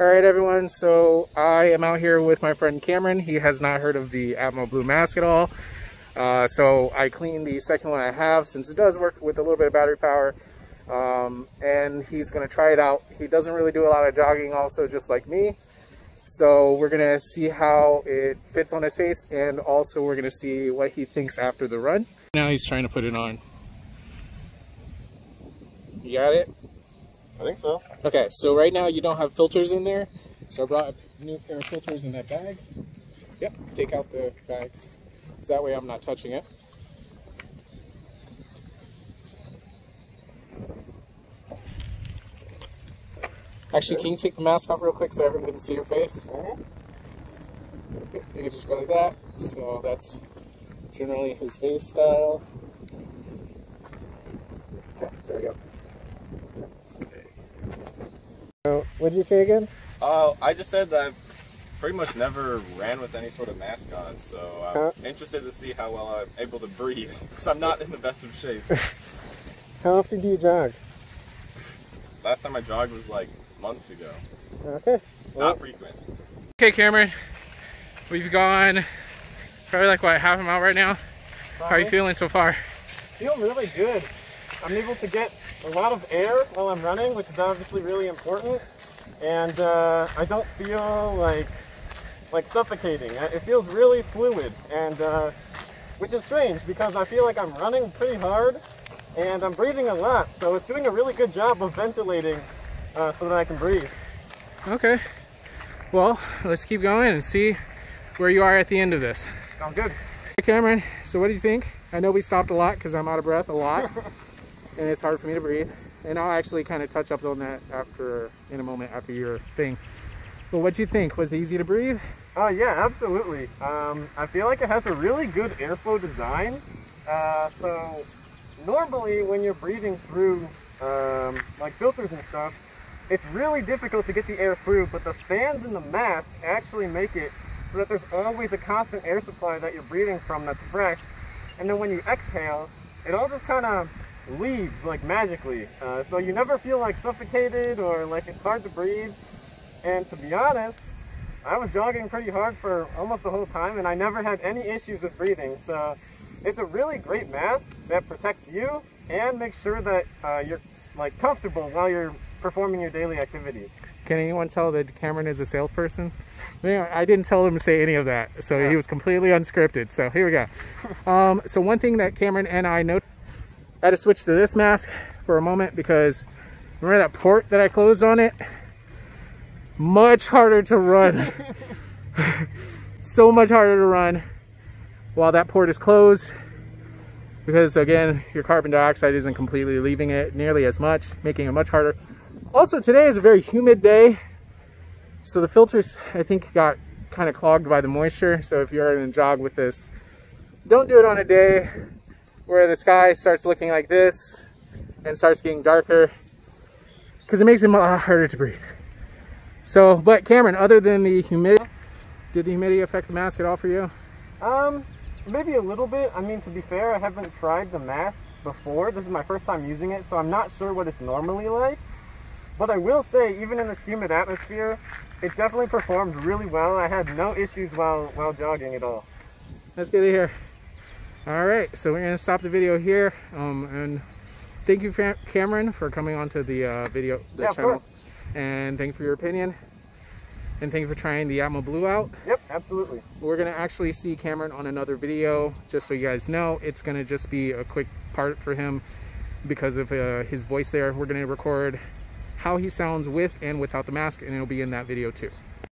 All right, everyone. So I am out here with my friend Cameron. He has not heard of the Atmoblue mask at all. Uh, so I cleaned the second one I have since it does work with a little bit of battery power. Um, and he's going to try it out. He doesn't really do a lot of jogging also, just like me. So we're going to see how it fits on his face and also we're going to see what he thinks after the run. Now he's trying to put it on. You got it? I think so. Okay, so right now you don't have filters in there. So I brought a new pair of filters in that bag. Yep, take out the bag. So that way I'm not touching it. Actually, can you take the mask off real quick so everyone can see your face? Okay, you can just go like that. So that's generally his face style. Okay, there we go. So, what did you say again? Uh, I just said that I've pretty much never ran with any sort of mask on, so I'm Huh? interested to see how well I'm able to breathe, because I'm not in the best of shape. How often do you jog? Last time I jogged was like months ago. Okay. Not frequent. Okay, Cameron. We've gone probably like what half a mile right now. How are you feeling so far? feel really good. I'm able to get a lot of air while I'm running, which is obviously really important. And uh, I don't feel like like suffocating. It feels really fluid, and uh, which is strange because I feel like I'm running pretty hard and I'm breathing a lot. So it's doing a really good job of ventilating uh, so that I can breathe. Okay. Well, let's keep going and see where you are at the end of this. Sounds good. Hey, Cameron. So, what do you think? I know we stopped a lot because I'm out of breath a lot, and it's hard for me to breathe. And I'll actually kind of touch up on that after in a moment after your thing. But what do you think? Was it easy to breathe? Oh yeah, absolutely. Um, I feel like it has a really good airflow design. Uh, so normally when you're breathing through um, like filters and stuff, it's really difficult to get the air through, but the fans in the mask actually make it so that there's always a constant air supply that you're breathing from that's fresh. And then when you exhale, it all just kind of leaves like magically. Uh, so you never feel like suffocated or like it's hard to breathe. And to be honest, I was jogging pretty hard for almost the whole time and I never had any issues with breathing. So it's a really great mask that protects you and makes sure that uh, you're like comfortable while you're performing your daily activities. Can anyone tell that Cameron is a salesperson? Yeah, I didn't tell him to say any of that, so he was completely unscripted. So here we go. um, so one thing that Cameron and I noticed, I had to switch to this mask for a moment because remember that port that I closed on it? Much harder to run. so much harder to run while that port is closed because again, your carbon dioxide isn't completely leaving it nearly as much, making it much harder. Also, today is a very humid day, so the filters I think got kind of clogged by the moisture. So if you're in a jog with this, don't do it on a day where the sky starts looking like this and starts getting darker because it makes it a lot harder to breathe. So, but Cameron, other than the humidity, did the humidity affect the mask at all for you? Um, maybe a little bit. I mean, to be fair, I haven't tried the mask before. This is my first time using it, so I'm not sure what it's normally like. But I will say, even in this humid atmosphere, it definitely performed really well. I had no issues while while jogging at all. That's good to hear. All right, so we're gonna stop the video here. Um, and thank you, Cam- Cameron, for coming onto the uh, video, the Yeah, of channel. course. And thank you for your opinion. And thank you for trying the Atmoblue out. Yep, absolutely. We're gonna actually see Cameron on another video, just so you guys know. It's gonna just be a quick part for him because of uh, his voice there. We're gonna record how he sounds with and without the mask, and it'll be in that video too.